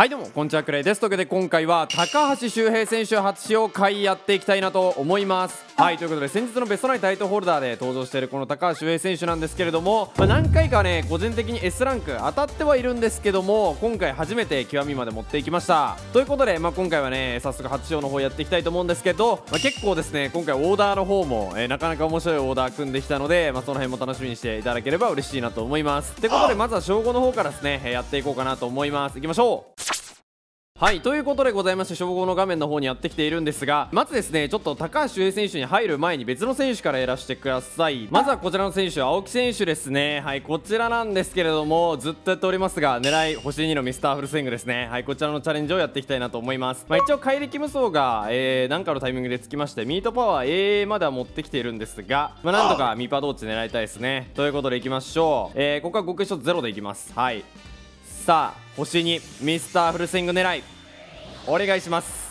はいどうもこんにちはクレイです。というわけで今回は高橋周平選手初使用回やっていきたいなと思います。はい。ということで先日のベストナインタイトルホルダーで登場しているこの高橋周平選手なんですけれども、まあ、何回かね個人的に S ランク当たってはいるんですけども今回初めて極みまで持っていきました。ということで、まあ、今回はね早速初使用の方やっていきたいと思うんですけど、まあ、結構ですね今回オーダーの方も、えー、なかなか面白いオーダー組んできたので、まあ、その辺も楽しみにしていただければ嬉しいなと思います。ということでまずは称号の方からですねやっていこうかなと思います。いきましょうはいということでございまして称号の画面の方にやってきているんですがまずですねちょっと高橋周平選手に入る前に別の選手からやらせてください。まずはこちらの選手青木選手ですね。はいこちらなんですけれどもずっとやっておりますが狙い星2のミスターフルスイングですね。はいこちらのチャレンジをやっていきたいなと思います。まあ、一応怪力無双が、えー、なんかのタイミングでつきましてミートパワー AA までは持ってきているんですがまあ、なんとかミーパー同値狙いたいですね。ということでいきましょう。えー、ここは極一つゼロでいきます。はい。さあ星にミスターフルスイング狙いお願いします。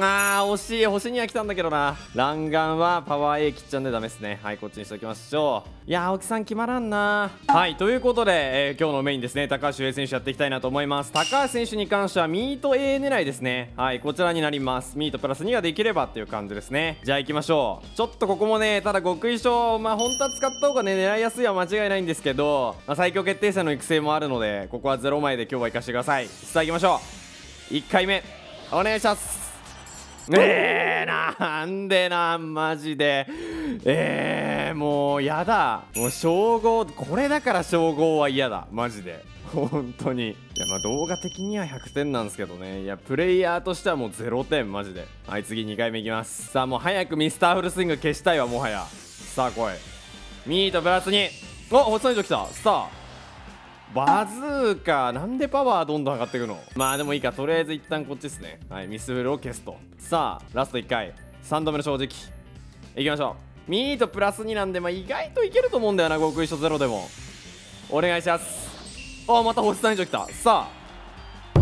あー惜しい星には来たんだけどな。弾丸はパワー A 切っちゃうんでダメですね。はいこっちにしておきましょう。いや青木さん決まらんな。はいということで、えー、今日のメインですね。高橋英選手やっていきたいなと思います。高橋選手に関してはミート A 狙いですね。はいこちらになります。ミートプラス2ができればっていう感じですね。じゃあ行きましょう。ちょっとここもねただ極意書まあ本当は使った方がね狙いやすいは間違いないんですけど、まあ、最強決定戦の育成もあるのでここは0枚で今日は行かせてください。さあ行きましょう。1回目。お願いします。えー、なんでなマジで。えー、もうやだ。もう称号これだから称号は嫌だ。マジで。本当に。いやまあ動画的には100点なんですけどね。いやプレイヤーとしてはもう0点マジで。はい次2回目いきます。さあもう早くミスターフルスイング消したいわもはや。さあ来い。ミートプラス2お星野以上来た。さあバズーカ。なんでパワーどんどん上がっていくの？まあでもいいか。とりあえず一旦こっちですね。はいミスフルを消すと。さあラスト1回。3度目の正直。いきましょう。ミートプラス2なんでまあ意外といけると思うんだよな極一緒ゼロでも。お願いします。あまた星3以上来た。さ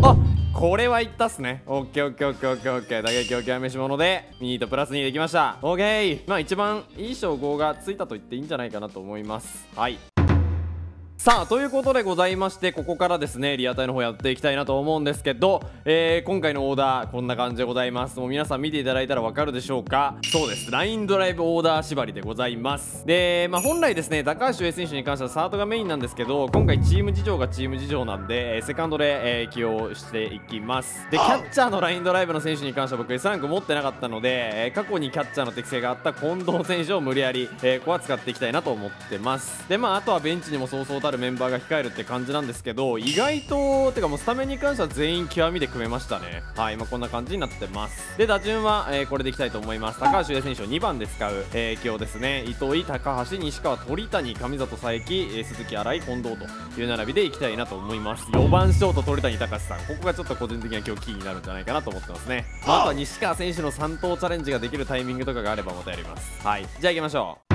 あ。あこれはいったっすね。オッケーオッケーオッケーオッケーオッケー。打撃を極めし者でミートプラス2できました。オッケー。まあ一番いい称号がついたと言っていいんじゃないかなと思います。はい。さあということでございましてここからですねリアタイの方やっていきたいなと思うんですけど、えー、今回のオーダーこんな感じでございます。もう皆さん見ていただいたらわかるでしょうか？そうです。ラインドライブオーダー縛りでございます。でまあ本来ですね高橋 A 選手に関してはサートがメインなんですけど今回チーム事情がチーム事情なんで、えー、セカンドで、えー、起用していきます。でキャッチャーのラインドライブの選手に関しては僕 S ランク持ってなかったので、え過去にキャッチャーの適性があった近藤選手を無理やり、えここは使っていきたいなと思ってます。でまああとはベンチにもそうそうたるメンバーが控えるって感じなんですけど意外とてかもうスタメンに関しては全員極みで組めましたね。はい今こんな感じになってます。で打順は、えー、これでいきたいと思います。高橋優選手を2番で使う、えー、今日ですね。糸井高橋西川鳥谷上里佐伯、えー、鈴木新井近藤という並びでいきたいなと思います。4番ショート鳥谷高橋さん。ここがちょっと個人的には今日キーになるんじゃないかなと思ってますね、まあ、あとは西川選手の3投チャレンジができるタイミングとかがあればまたやります。はい。じゃあ行きましょう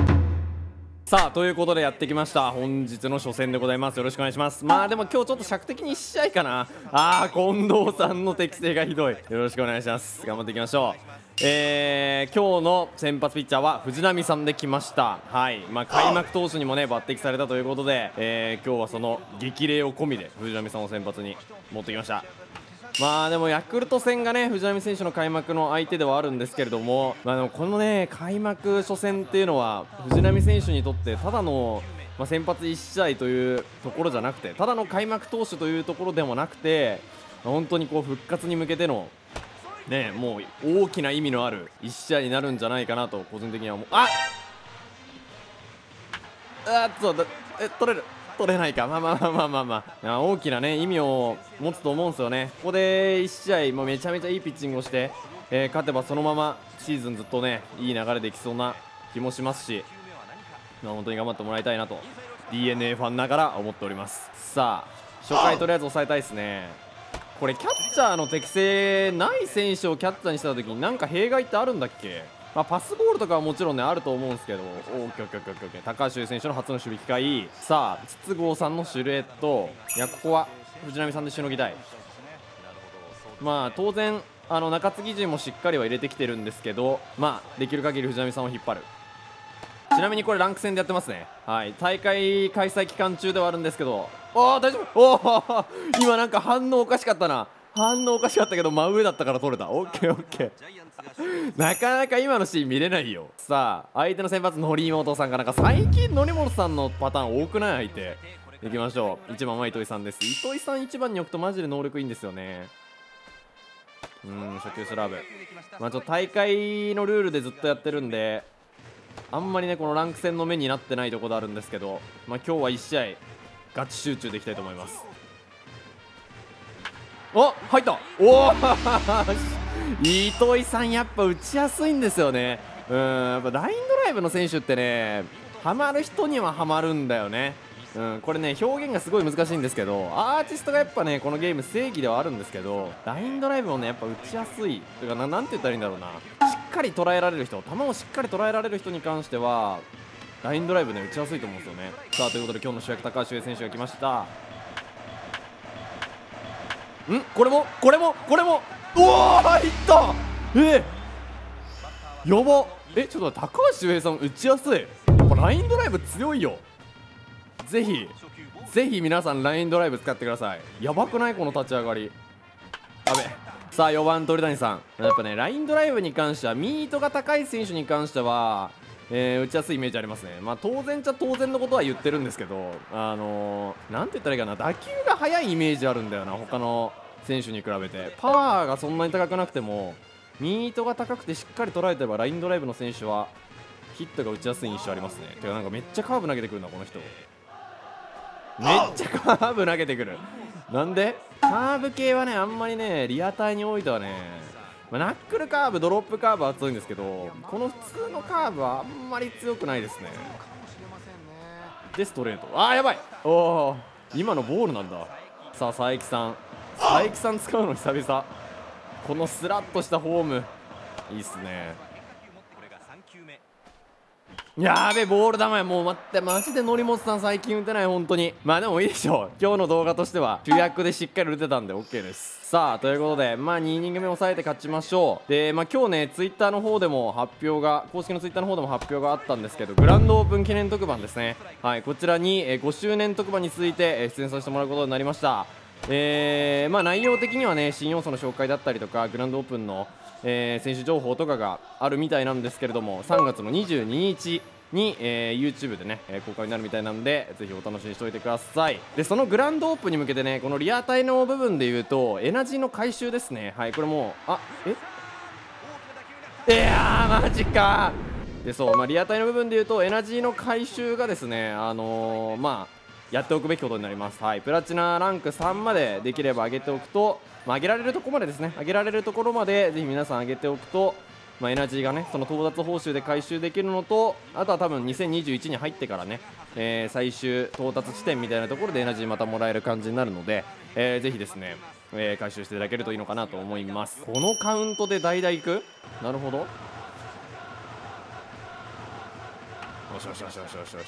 さあということでやってきました。本日の初戦でございます。よろしくお願いします。まあでも今日ちょっと尺的に1試合かな。あー近藤さんの適性がひどい。よろしくお願いします。頑張っていきましょう。えー、今日の先発ピッチャーは藤浪さんで来ました。はい。まあ、開幕投手にもね抜擢されたということで、えー、今日はその激励を込みで藤浪さんを先発に持ってきましたまあでもヤクルト戦がね藤波選手の開幕の相手ではあるんですけれども、まあ、でもこのね開幕初戦っていうのは藤波選手にとってただの、まあ、先発1試合というところじゃなくてただの開幕投手というところでもなくて本当にこう復活に向けてのねもう大きな意味のある1試合になるんじゃないかなと個人的には思う。ああっとえ取れる。取れないか、まあまあまあまあまあ、まあ、大きな、ね、意味を持つと思うんですよね、ここで1試合、もうめちゃめちゃいいピッチングをして、えー、勝てばそのままシーズンずっとねいい流れできそうな気もしますし、まあ、本当に頑張ってもらいたいなと d n a ファンながら思っております。さあ初回とりあえず抑えたいですね。これキャッチャーの適性ない選手をキャッチャーにした時になんか弊害ってあるんだっけ？まあ、パスボールとかはもちろんねあると思うんですけどおー、ケーオッケーオッケー高橋選手の初の守備機会。さあ筒香さんのシルエット。いやここは藤波さんでしのぎたい。まあ当然あの中継ぎ陣もしっかりは入れてきてるんですけどまあできる限り藤波さんを引っ張る。ちなみにこれランク戦でやってますね。はい。大会開催期間中ではあるんですけど。ああ大丈夫。おお今なんか反応おかしかったな。反応おかしかったけど真上だったから取れた。オッケーオッケーなかなか今のシーン見れないよ。さあ相手の先発のり妹さんがなんか最近のりもさんのパターン多くない相手？いきましょう。1番は糸井さんです。糸井さん1番に置くとマジで能力いいんですよね。うん初球スラブ。まあちょっと大会のルールでずっとやってるんであんまりねこのランク戦の目になってないところあるんですけどまあ今日は1試合ガチ集中でいきたいと思います。お入った。おお 糸井さんやっぱ打ちやすいんですよね。うんやっぱラインドライブの選手ってねハマる人にはハマるんだよね。うん、これね表現がすごい難しいんですけどアーティストがやっぱねこのゲーム正義ではあるんですけどラインドライブもねやっぱ打ちやすい。というかななんて言ったらいいんだろうな。しっかり捉えられる人球をしっかり捉えられる人に関してはラインドライブね打ちやすいと思うんですよね。さあということで今日の主役高橋優選手が来ました。んこれもこれもこれも。うわー入った。えやば。えちょっと高橋周平さん打ちやすい。やっぱラインドライブ強いよ。ぜひぜひ皆さんラインドライブ使ってください。やばくない？この立ち上がり。やべ。さあ4番鳥谷さん。やっぱねラインドライブに関してはミートが高い選手に関してはえー、打ちやすいイメージありますね、まあ、当然ちゃ当然のことは言ってるんですけど、あのー、なんて言ったらいいかな、打球が速いイメージあるんだよな、他の選手に比べて、パワーがそんなに高くなくても、ミートが高くてしっかり捉えてれば、ラインドライブの選手はヒットが打ちやすい印象ありますね、てか、なんかめっちゃカーブ投げてくるな、この人。めっちゃカーブ投げてくる。なんで？カーブ系はねあんまりねリアタイにおいてはね、まあ、ナックルカーブドロップカーブは強いんですけどこの普通のカーブはあんまり強くないですね。でストレート。ああやばい。おお今のボールなんだ。さあ佐伯さん。佐伯さん使うの久々。このスラッとしたフォーム。いいっすね。やべボール球やもう待ってマジで則本さん最近打てない本当に。まあでもいいでしょう。今日の動画としては主役でしっかり打てたんで OK です。さあということでまあ2イニング目抑えて勝ちましょう。でまあ今日ねツイッターの方でも発表が公式のツイッターの方でも発表があったんですけどグランドオープン記念特番ですね。はいこちらに、え5周年特番に続いて、え出演させてもらうことになりました。えー、まあ内容的にはね新要素の紹介だったりとかグランドオープンのえー、選手情報とかがあるみたいなんですけれども3月の22日に、えー、YouTube でね、えー、公開になるみたいなのでぜひお楽しみにしておいてください。でそのグランドオープンに向けてねこのリアタイの部分でいうとエナジーの回収ですね。はいこれもうあえ？いやーマジか。でそう、まあ、リアタイの部分でいうとエナジーの回収がですねあのー、まあやっておくべきことになります。はい。プラチナランク3までできれば上げておくとまあ、上げられるところまでですね。上げられるところまでぜひ皆さん上げておくと、まあ、エナジーがねその到達報酬で回収できるのとあとは多分2021に入ってからね、えー、最終到達地点みたいなところでエナジーまたもらえる感じになるので、えー、ぜひですね、えー、回収していただけるといいのかなと思います。このカウントで代打いく？なるほど。よしよしよしよしよしよし。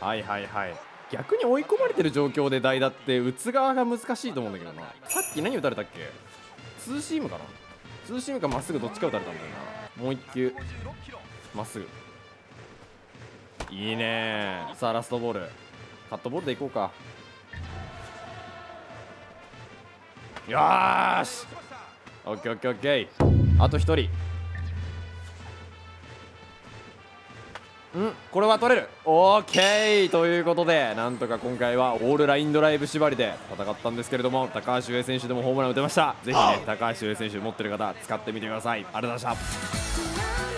はいはいはい。逆に追い込まれてる状況で代打って打つ側が難しいと思うんだけどな。さっき何打たれたっけ？ツーシームかな？ツーシームかまっすぐどっちか打たれたんだよな。もう1球。まっすぐ。いいね。さあラストボール。カットボールでいこうか。よし！オッケーオッケーオッケー。あと1人。これは取れる。オーケー。ということでなんとか今回はオールラインドライブ縛りで戦ったんですけれども高橋上選手でもホームラン打てました。ぜひね高橋上選手持ってる方使ってみてください。ありがとうございました